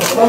我，